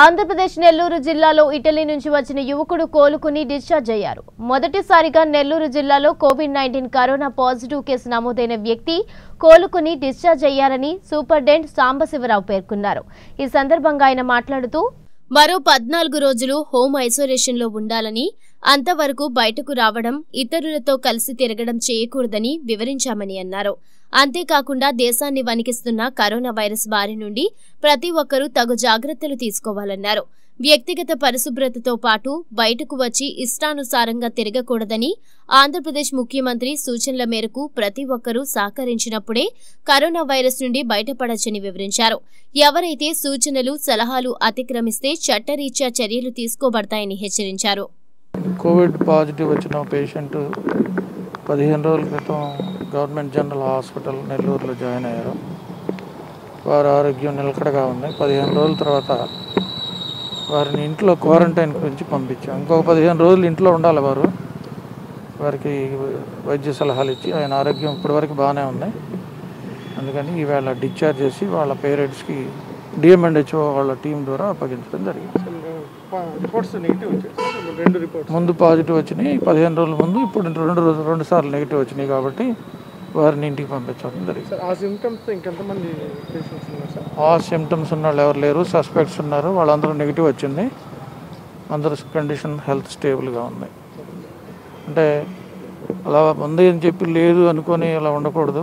ఆంధ్రప్రదేశ్ నెల్లూరు జిల్లాలో ఇటలీ నుంచి వచ్చిన యువకుడు కోలుకుని డిశ్చార్జ్ అయ్యారు. మొదటిసారిగా నెల్లూరు జిల్లాలో Covid nineteen corona positive case నమోదైన వ్యక్తి కోలుకుని డిశ్చార్జ్ అయ్యారని సూపరింటెండెంట్ సాంబశివరావు పేర్కొన్నారు. ఈ సందర్భంగా ఆయన మాట్లాడుతూ మరో పద్నాలుగు రోజులు హోమ్ ఐసోలేషన్లో ఉండాలని అంతవరకు బయటకు రావడం ఇతరులతో కలిసి తిరగడం చేయకూడదని వివరించామని అన్నారు. అంతేకాకుండా దేశాన్ని వణికిస్తున్న కరోనా వైరస్ బారి నుండి ప్రతి ఒక్కరూ తగు జాగ్రత్తలు తీసుకోవాలన్నారు. వ్యక్తిగత పరిశుభ్రతతో పాటు బయటకు వచ్చి ఇష్టానుసారంగా తిరగకూడదని ఆంధ్రప్రదేశ్ ముఖ్యమంత్రి సూచనల మేరకు ప్రతి ఒక్కరూ సహకరించినప్పుడే కరోనా వైరస్ నుండి బయటపడచ్చని వివరించారు. ఎవరైతే సూచనలు సలహాలు అతిక్రమిస్తే చట్టరీత్యా చర్యలు తీసుకోబడతాయని హెచ్చరించారు. కోవిడ్ పాజిటివ్ వచ్చిన పేషెంట్ పదిహేను రోజుల క్రితం గవర్నమెంట్ జనరల్ హాస్పిటల్ నెల్లూరులో జాయిన్ అయ్యారు. వారి ఆరోగ్యం నిలకడగా ఉంది. పదిహేను రోజుల తర్వాత వారిని ఇంట్లో క్వారంటైన్ గురించి పంపించాం. ఇంకొక పదిహేను రోజులు ఇంట్లో ఉండాలి వారు. వారికి వైద్య సలహాలు ఇచ్చి ఆయన ఆరోగ్యం ఇప్పటివరకు బాగానే ఉంది. అందుకని ఈవేళ డిశ్చార్జ్ చేసి వాళ్ళ పేరెంట్స్కి డిఎంఎండ్హెచ్ఓ వాళ్ళ టీం ద్వారా అప్పగించడం జరిగింది. రిపోర్ట్స్ నెగిటివ్ వచ్చాయి. రెండు రిపోర్ట్స్ ముందు పాజిటివ్ వచ్చినాయి పదిహేను రోజుల ముందు ఇప్పుడు రెండు రోజులు రెండు సార్లు నెగిటివ్ వచ్చినాయి కాబట్టి వారిని ఇంటికి పంపించడం జరిగింది. ఆ సిమ్టమ్స్ ఇంకెంతమంది పేషెంట్స్ ఉన్నారు సార్? ఆ సిమ్టమ్స్ ఉన్న వాళ్ళు ఎవరు లేరు సస్పెక్ట్స్ ఉన్నారు వాళ్ళందరూ నెగిటివ్ వచ్చింది. అందరూ కండిషన్ హెల్త్ స్టేబుల్గా ఉంది. అంటే అలా ఉంది అని చెప్పి లేదు అనుకొని అలా ఉండకూడదు.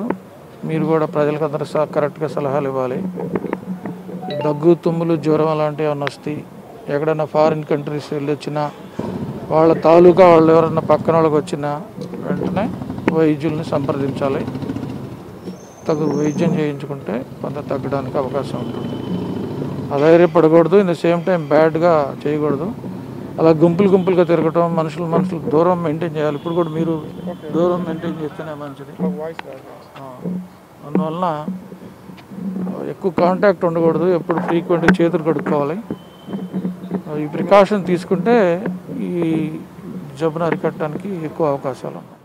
మీరు కూడా ప్రజలకు అందరూ కరెక్ట్గా సలహాలు ఇవ్వాలి. దగ్గు తుమ్ములు జ్వరం అలాంటివి ఏమైనా వస్తాయి ఎక్కడైనా ఫారిన్ కంట్రీస్ వెళ్ళి వచ్చినా వాళ్ళ తాలూకా వాళ్ళు ఎవరైనా పక్కన వాళ్ళకి వచ్చినా వెంటనే వైద్యుల్ని సంప్రదించాలి. తగు వైద్యం చేయించుకుంటే కొంత తగ్గడానికి అవకాశం ఉంటుంది. అధైర్యపడకూడదు ఇన్ ద సేమ్ టైం బ్యాడ్గా చేయకూడదు. అలా గుంపులు గుంపులుగా తిరగటం మనుషులు మనుషులు దూరం మెయింటైన్ చేయాలి. ఇప్పుడు కూడా మీరు దూరం మెయింటైన్ చేస్తేనే మంచిది. అందువలన ఎక్కువ కాంటాక్ట్ ఉండకూడదు. ఎప్పుడు ఫ్రీక్వెంట్గా చేతులు కడుక్కోవాలి. ఈ ప్రికాషన్ తీసుకుంటే ఈ జబ్బును అరికట్టడానికి ఎక్కువ అవకాశాలు ఉన్నాయి.